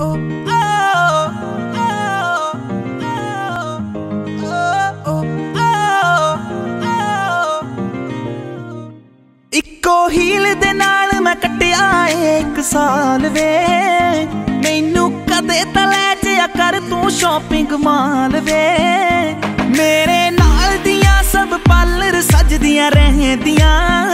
ਇੱਕੋ ਹੀਲ ਦੇ ਨਾਲ ਮੈਂ ਕੱਟਿਆ ਏ ਇੱਕ ਸਾਲ ਵੇ। ਮੈਨੂੰ ਕਦੇ ਤਾਂ ਲੈ ਜਿਆ ਕਰ ਤੂੰ ਸ਼ਾਪਿੰਗ ਮਾਲ ਵੇ। ਮੇਰੇ ਨਾਲ ਦੀਆਂ ਸਭ ਪਾਲਰ ਸਜਦੀਆਂ ਰਹਿੰਦੀਆਂ।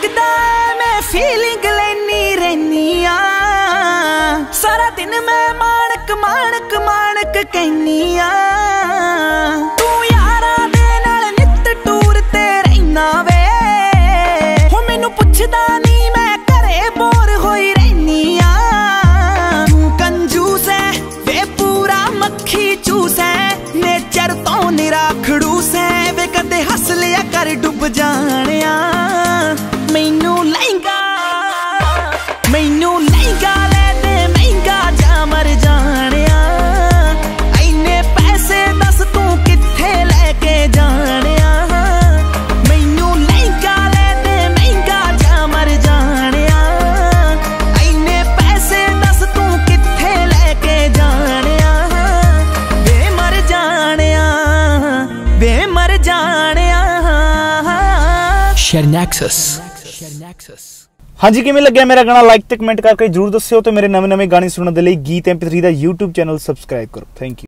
ਲੱਗਦਾ ਮੈਂ ਫੀਲਿੰਗ ਲੈਣੀ ਰਹਿਨੀ ਆ ਸਾਰਾ ਦਿਨ ਮੈਂ ਮਾਣਕ ਮਾਣਕ ਮਾਣਕ ਕਹਿਨੀ ਆ ਤੂੰ ਯਾਰਾਂ ਦੇ ਨਾਲ ਨਿੱਤ ਟੂਰ ਤੇ ਰਹਿਣਾ ਵੇ। ਹੋ ਮੈਨੂੰ ਪੁੱਛਦਾ ਨਹੀਂ, ਮੈਂ ਘਰੇ ਬੋਰ ਹੋਈ ਰਹਿਨੀ ਆ ਤੂੰ ਕੰਜੂਸ ਐ ਵੇ ਪੂਰਾ ਮੱਖੀ ਚੂਸ ਐ ਨੇਚਰ ਤੋਂ ਨਿਰਾ ਖੜੂਸ ਐ ਵੇ ਕਦੇ ਹੱਸ ਲਿਆ ਕਰ, ਡੁੱਬ ਜਾਣ ਜਾਣਿਆ ਸ਼ਰਨੈਕਸਸ ਹਾਂਜੀ ਕਿਵੇਂ ਲੱਗਿਆ ਮੇਰਾ ਗਾਣਾ? ਲਾਈਕ ਤੇ ਕਮੈਂਟ ਕਰਕੇ ਜਰੂਰ ਦੱਸਿਓ ਤੇ ਮੇਰੇ ਨਵੇਂ-ਨਵੇਂ ਗਾਣੇ ਸੁਣਨ ਦੇ ਲਈ ਗੀਤ MP3 ਦਾ YouTube ਚੈਨਲ ਸਬਸਕ੍ਰਾਈਬ ਕਰੋ। Thank you